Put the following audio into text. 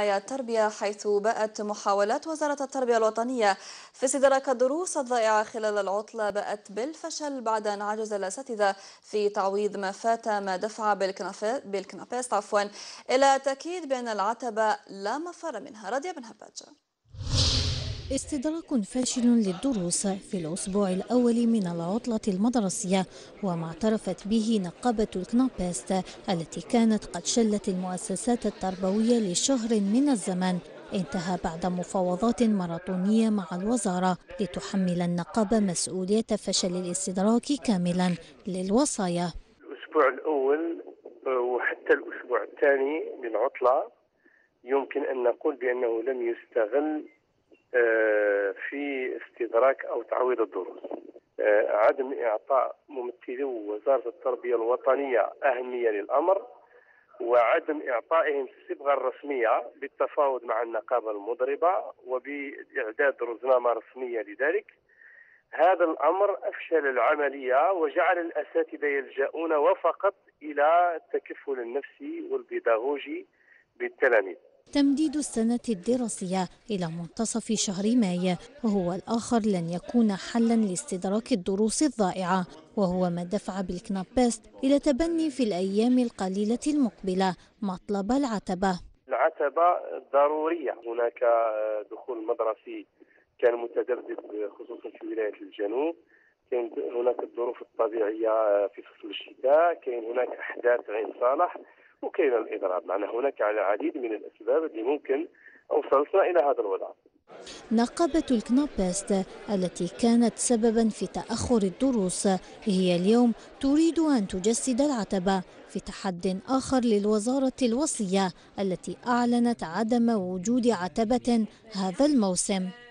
التربية حيث بأت محاولات وزارة التربية الوطنية في استدراك الدروس الضائعة خلال العطلة بأت بالفشل بعد أن عجز الأساتذة في تعويض ما فات ما دفع بالكنابيست عفوا إلى تأكيد بأن العتبة لا مفر منها. رضي بن هباجة. استدراك فاشل للدروس في الأسبوع الأول من العطلة المدرسية وما اعترفت به نقابة الكنابيست التي كانت قد شلت المؤسسات التربوية لشهر من الزمن. انتهى بعد مفاوضات ماراثونية مع الوزارة لتحمل النقابة مسؤولية فشل الاستدراك كاملا للوصايا. الأسبوع الأول وحتى الأسبوع الثاني للعطلة يمكن أن نقول بأنه لم يستغل آه، في استدراك أو تعويض الدروس. آه، عدم إعطاء ممثلي وزاره التربية الوطنية أهمية للأمر وعدم إعطائهم الصبغه الرسميه بالتفاوض مع النقابة المضربة وبإعداد روزنامه رسمية لذلك. هذا الأمر أفشل العملية وجعل الأساتذة يلجؤون وفقط إلى التكفل النفسي والبيداغوجي بالتلاميذ. تمديد السنة الدراسية إلى منتصف شهر ماي وهو الآخر لن يكون حلا لاستدراك الدروس الضائعة وهو ما دفع بالكنابست إلى تبني في الأيام القليلة المقبلة مطلب العتبة. العتبة ضرورية. هناك دخول مدرسي كان متذبذب خصوصا في ولاية الجنوب. هناك الظروف الطبيعية في فصل الشتاء كاين هناك أحداث عين صالح وكاين الإضراب. معنا هناك العديد من الأسباب اللي ممكن أوصلتنا إلى هذا الوضع. نقابة الكنابست التي كانت سببا في تأخر الدروس هي اليوم تريد أن تجسد العتبة في تحد آخر للوزارة الوصية التي أعلنت عدم وجود عتبة هذا الموسم.